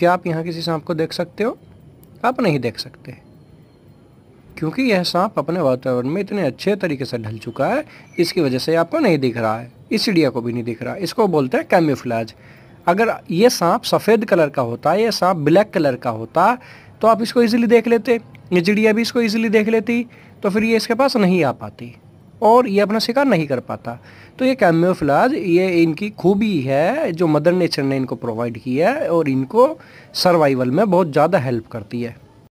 क्या आप यहाँ किसी सांप को देख सकते हो? आप नहीं देख सकते। क्योंकि यह सांप अपने वातावरण में इतने अच्छे तरीके से ढल चुका है, इसकी वजह से आपको नहीं दिख रहा है। इस चिड़िया को भी नहीं दिख रहा। है इसको बोलते हैं कैम्यूफ्लाज अगर ये सांप सफ़ेद कलर का होता, ये सांप ब्लैक कलर का होता तो आप इसको इजीली देख लेते। ये चिड़िया भी इसको ईजिली देख लेती तो फिर ये इसके पास नहीं आ पाती। और ये अपना शिकार नहीं कर पाता। तो ये कैम्योफ्लाज ये इनकी खूबी है, जो मदर नेचर ने इनको प्रोवाइड की है और इनको सर्वाइवल में बहुत ज़्यादा हेल्प करती है।